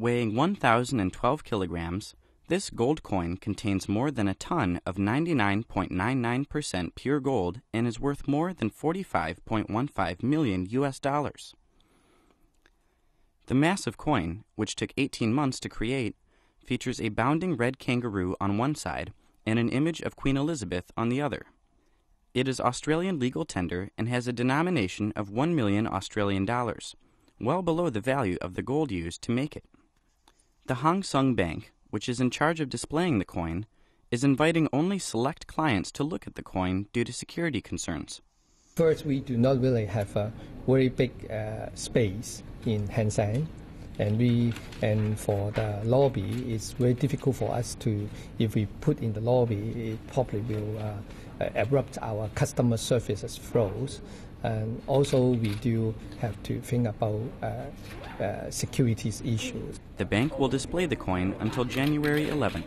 Weighing 1,012 kilograms, this gold coin contains more than a ton of 99.99% pure gold and is worth more than 45.15 million US dollars. The massive coin, which took 18 months to create, features a bounding red kangaroo on one side and an image of Queen Elizabeth on the other. It is Australian legal tender and has a denomination of 1 million Australian dollars, well below the value of the gold used to make it. The Hang Seng Bank, which is in charge of displaying the coin, is inviting only select clients to look at the coin due to security concerns. First, we do not really have a very big uh, space in Hang and we and for the lobby, it's very difficult for us to. If we put in the lobby, it probably will uh, abrupt our customer services flows. And also, we do have to think about uh, uh, securities issues. The bank will display the coin until January 11th.